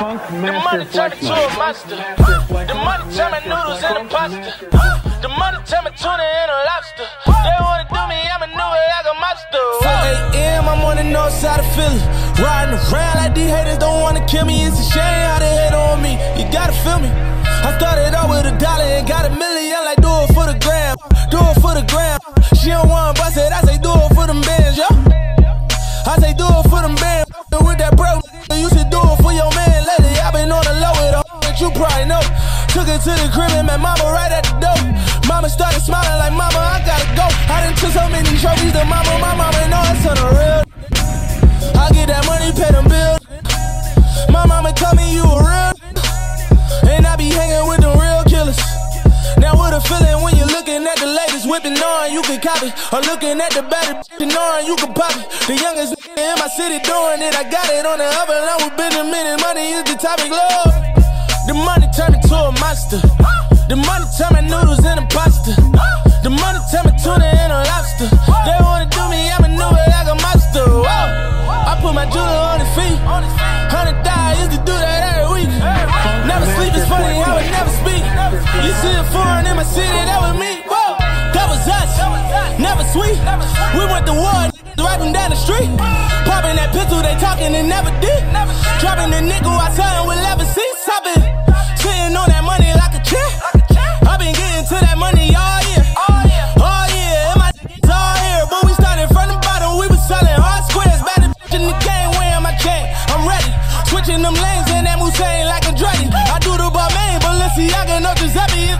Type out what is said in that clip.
Funk The Master money turn me Flex to a monster. Master The money Night. turn me noodles Flex into pasta. The money turn me tuna and a lobster. They wanna do me, I'ma do it like a monster. 4 a.m. I'm on the north side of Philly. Riding around like these haters don't wanna kill me. It's a shame how they hate on me. You gotta feel me. I started out with a dollar and got a million. Like do it for the gram, do it for the gram. She don't wanna bust it, I say do it for them bands, yo. You probably know. Took it to the crib and met mama right at the door. Mama started smiling like mama, I gotta go. I done took so many trophies to mama, my mama know it's on the real. I get that money, pay them bills. My mama tell me you a real. And I be hanging with them real killers. Now what a feeling when you're looking at the latest whipping knowing you can copy. Or looking at the better knowing you can pop it. The youngest in my city doing it. I got it on the other line with Benjamin and money is the topic, love. The money turn me to a monster. The money turn my noodles into pasta. The money turn me tuna a lobster. They wanna do me, do it like a monster. Whoa. I put my jeweler on his feet. Hundred thousand used to do that every week. Never sleep is funny, I would never speak. You see a foreign in my city, that was me. Whoa. That was us. Never sweet. We went to war, right from down the street. Popping that pistol, they talking and never did. Dropping the nickel, I tell Switching them lanes in that Mulsanne like a Andretti. I do the Balmain, Balenciaga, no Giuseppe. If